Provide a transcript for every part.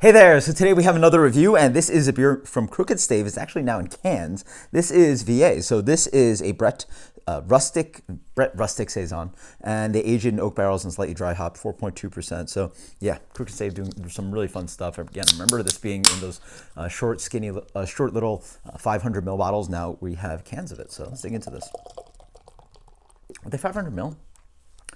Hey there, so today we have another review, and this is a beer from Crooked Stave. It's actually now in cans. This is Vieille, so this is a Brett uh, Rustic Brett Rustic Saison, and they aged in oak barrels and slightly dry hop, 4.2%. So yeah, Crooked Stave doing some really fun stuff. Again, remember this being in those uh, short, skinny, uh, short little 500 ml bottles. Now we have cans of it, so let's dig into this. Are they 500 ml?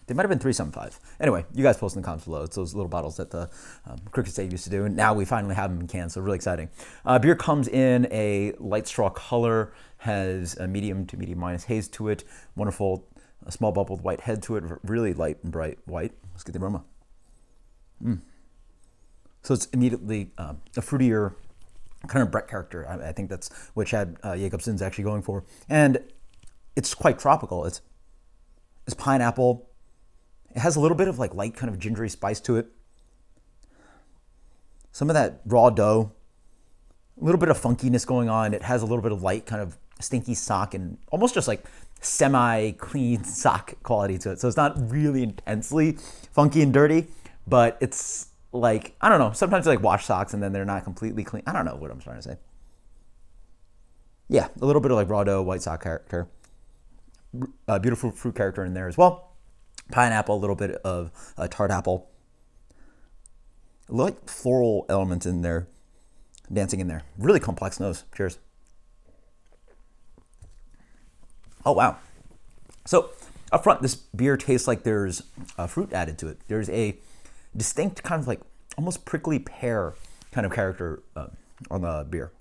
They might have been 375. Anyway, you guys post in the comments below. It's those little bottles that the um, Crooked Stave used to do. And now we finally have them in cans, so really exciting. Uh, beer comes in a light straw color, has a medium to medium minus haze to it. Wonderful, a small bubbled white head to it. Really light and bright white. Let's get the aroma. Mm. So it's immediately uh, a fruitier kind of Brett character. I, I think that's what Chad uh, Yakobson's actually going for. And it's quite tropical. It's, it's pineapple it has a little bit of like light kind of gingery spice to it. Some of that raw dough, a little bit of funkiness going on. It has a little bit of light kind of stinky sock and almost just like semi clean sock quality to it. So it's not really intensely funky and dirty, but it's like, I don't know, sometimes like wash socks and then they're not completely clean. I don't know what I'm trying to say. Yeah, a little bit of like raw dough, white sock character. A uh, beautiful fruit character in there as well pineapple, a little bit of tart apple. like floral elements in there, dancing in there. Really complex nose. Cheers. Oh, wow. So, up front, this beer tastes like there's uh, fruit added to it. There's a distinct kind of like almost prickly pear kind of character uh, on the beer.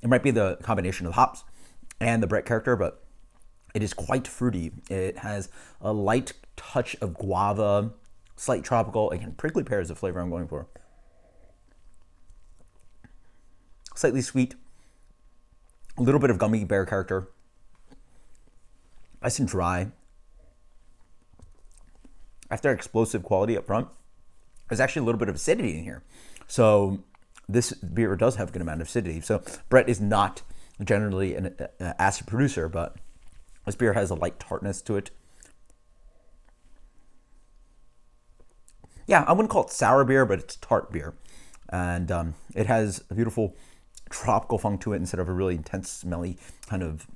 It might be the combination of hops and the Brett character, but it is quite fruity. It has a light touch of guava, slight tropical. Again, prickly pear is the flavor I'm going for. Slightly sweet, a little bit of gummy bear character. Nice and dry. After explosive quality up front, there's actually a little bit of acidity in here. So this beer does have a good amount of acidity. So Brett is not generally an acid producer, but this beer has a light tartness to it. Yeah, I wouldn't call it sour beer, but it's tart beer. And um, it has a beautiful tropical funk to it instead of a really intense, smelly kind of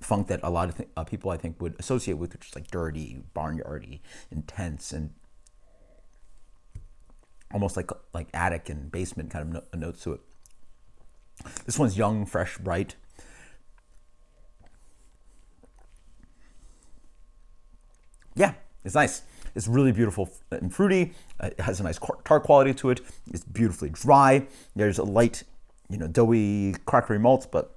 funk that a lot of uh, people I think would associate with, which is like dirty, barnyardy, intense, and almost like like attic and basement kind of no- notes to it. This one's young, fresh, bright. Yeah, it's nice. It's really beautiful and fruity. It has a nice tart quality to it. It's beautifully dry. There's a light, you know, doughy, crackery malt, but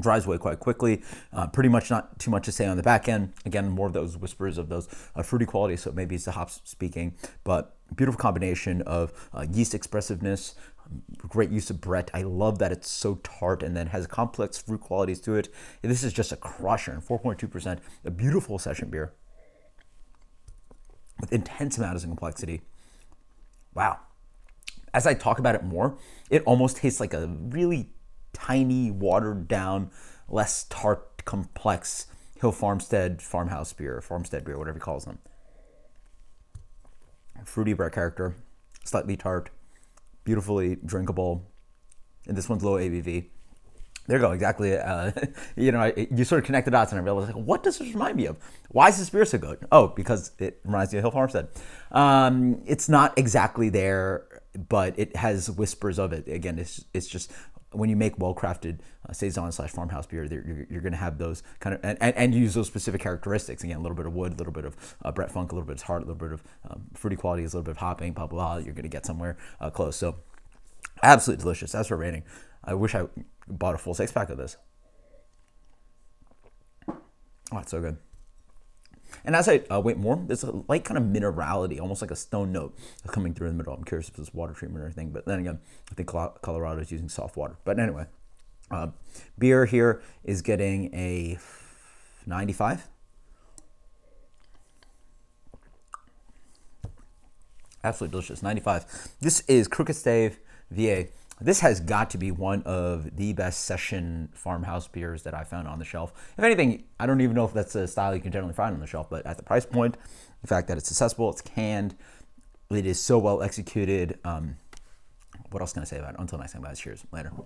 dries away quite quickly. Uh, pretty much not too much to say on the back end. Again, more of those whispers of those uh, fruity qualities, so maybe it's the hops speaking, but beautiful combination of uh, yeast expressiveness, great use of Brett. I love that it's so tart and then has complex fruit qualities to it. This is just a crusher, and 4.2%, a beautiful session beer with intense amounts of complexity. Wow. As I talk about it more, it almost tastes like a really tiny, watered down, less tart, complex Hill Farmstead farmhouse beer, farmstead beer, whatever he calls them. Fruity Brett character, slightly tart, beautifully drinkable. And this one's low ABV. There you go, exactly. Uh, you know, you sort of connect the dots, and I realized, like, what does this remind me of? Why is this beer so good? Oh, because it reminds me of Hill Farmstead. Um, it's not exactly there, but it has whispers of it. Again, it's it's just when you make well-crafted uh, saison slash farmhouse beer, you're, you're going to have those kind of and, and, and, use those specific characteristics. Again, a little bit of wood, a little bit of uh, Brett Funk, a little bit of tart, a little bit of um, fruity qualities, a little bit of hopping, blah blah blah. You're going to get somewhere uh, close. So, absolutely delicious. That's for rating. I wish I bought a full six pack of this. Oh, it's so good. And as I uh, wait more, there's a light kind of minerality, almost like a stone note coming through in the middle. I'm curious if it's water treatment or anything, but then again, I think Colorado is using soft water. But anyway, uh, beer here is getting a 95. Absolutely delicious, 95. This is Crooked Stave Vieille. This has got to be one of the best session farmhouse beers that I found on the shelf. If anything, I don't even know if that's a style you can generally find on the shelf, but at the price point, the fact that it's accessible, it's canned, It is so well executed. Um, what else can I say about it? Until next time, guys. Cheers. Later.